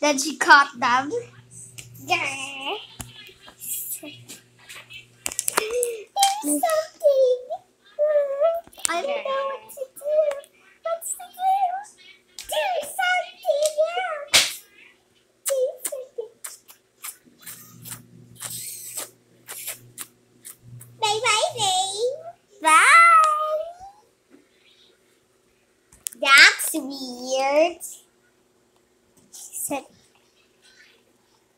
Then she caught them. Yeah. There's something. I don't know what to do. What's to do? Do something else. Do something. Bye bye, babe. Bye. That's weird. She said,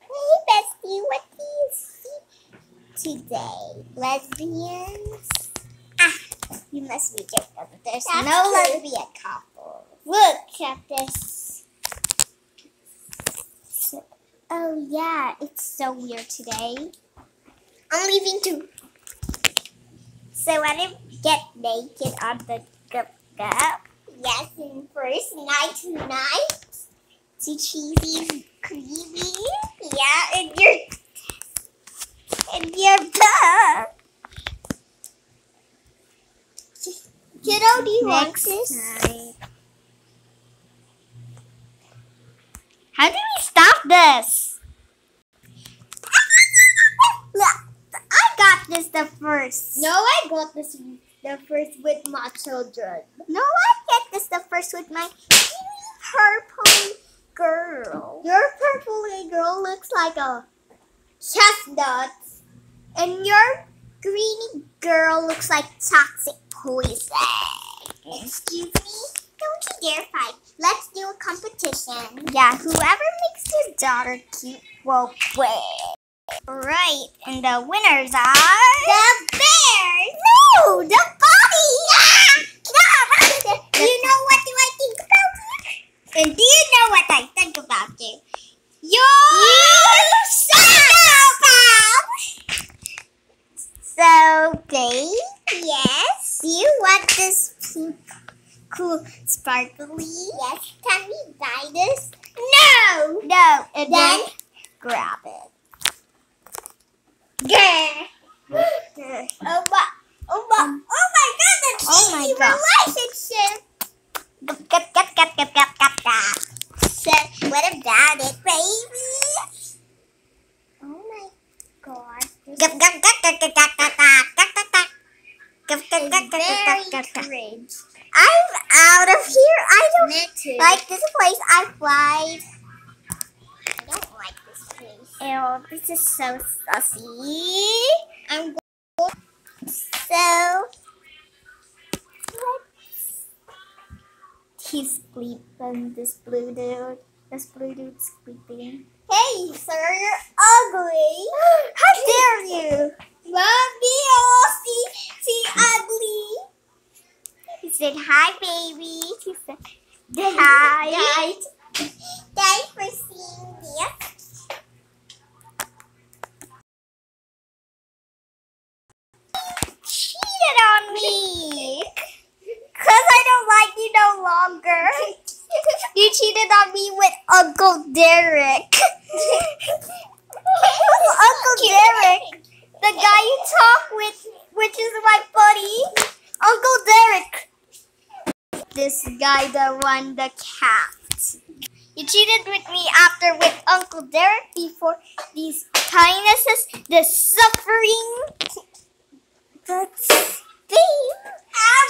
Hey, bestie, what do you see today? Lesbians? Ah, you must be joking. There's That's no true. lesbian couple. Look at this. So- oh, yeah, it's so weird today. I'm leaving too. So I didn't get naked on the gup gup. Yes, and first night tonight. Too cheesy, creamy. Yeah, and your and your butt. Kiddo, do you want Next this? time. How do we stop this? I got this the first. No, I got this the first with my children. No, I the first with my purple girl. Your purple girl looks like a chestnut. And your greeny girl looks like toxic poison. Excuse me? Don't you dare fight. Let's do a competition. Yeah, whoever makes your daughter cute will win. Right, and the winners are The bears. No, the bunny. Do you know what do I think about you? And do you know what I think about you? You're psychopath. So, babe, Yes. do you want this pink, cool, sparkly? Yes. Can we buy this? No. No. And Then then grab it. Yeah. Oh my, oh my, oh my god, the Oh my God. relationship. So, what about it, baby? Oh my god. I'm out of here. I don't like this place. I lied. I don't like this place. Ew, this is so sussy. I'm so he's sleeping. This blue dude. This blue dude's sleeping. Hey, sir, you're ugly. How dare you? Mommy, oh, see, see, ugly. He said, "Hi, baby." He said, "Hi." Thanks for seeing this. cheated on me. Cause I don't like you no longer. You cheated on me with Uncle Derek. Uncle Derek? The guy you talk with, which is my buddy, Uncle Derek. This guy that won the cat. You cheated with me after with Uncle Derek before these kindnesses, the suffering, the thing.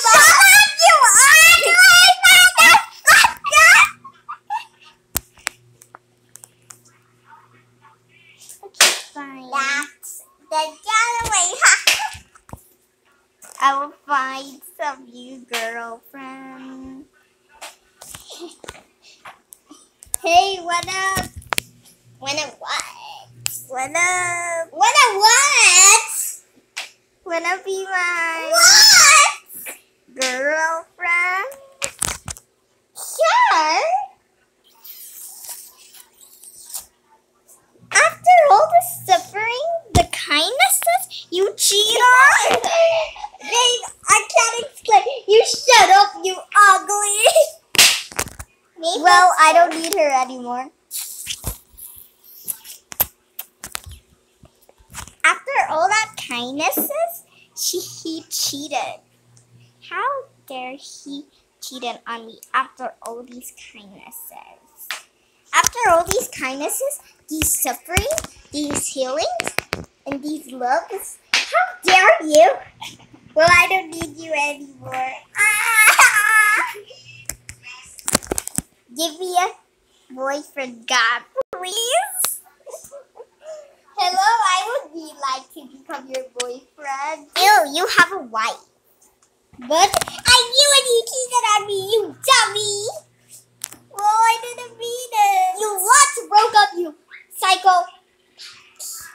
Shut up, you ugly motherfucker! Okay, fine. That's the getaway. I will find some new girlfriend. Hey, what up? when a what? What up? When a what? Wanna be my What? girlfriend? Sure. After all the suffering, the kindnesses you cheat on? Babe, I can't explain. You shut up, you ugly. Maybe Well, I don't need her anymore. After all that kindnesses, she he cheated. How dare he cheated on me after all these kindnesses. After all these kindnesses, these suffering, these healings, and these loves, how dare you? Well, I don't need you anymore. Give me a boyfriend, God, please. Hello, I would be your boyfriend. Ew, you have a wife. But I knew when you cheated on me, you dummy. Well, I didn't mean it. You what? Broke up, you psycho.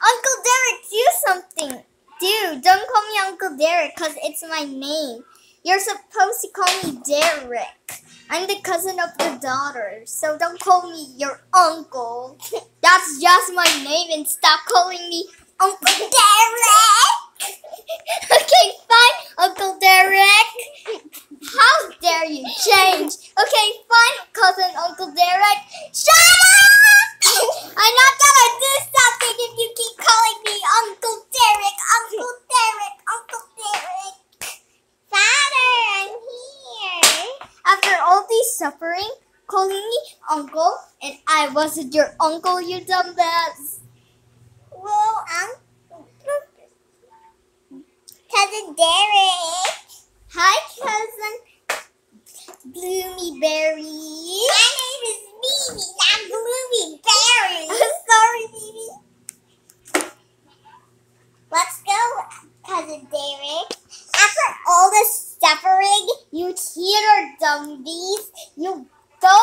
Uncle Derek, do something. Dude, don't call me Uncle Derek because it's my name. You're supposed to call me Derek. I'm the cousin of the daughter, so don't call me your uncle. That's just my name and stop calling me Uncle Derek. okay, fine, Uncle Derek. How dare you change? Okay, fine, cousin Uncle Derek. Shut up! I'm not gonna do something if you keep calling me Uncle Derek, Uncle Derek, Uncle Derek. Father, I'm here. After all this suffering, calling me uncle, and I wasn't your uncle, you dumbass. Well, um, cousin Derek. Hi, cousin Bloomy Berry. My name is Mimi, not Bloomy Berry. Sorry, Mimi. Let's go, cousin Derek. After all the suffering, You cheater dummies. You go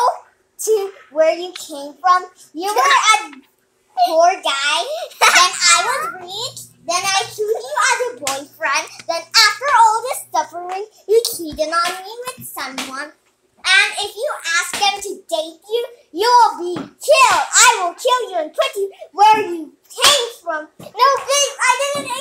to where you came from. You were a poor guy. then I was rich. Then I chose you as a boyfriend. Then after all this suffering, you cheated on me with someone. And if you ask them to date you, you will be killed. I will kill you and put you where you came from. No, babe, I didn't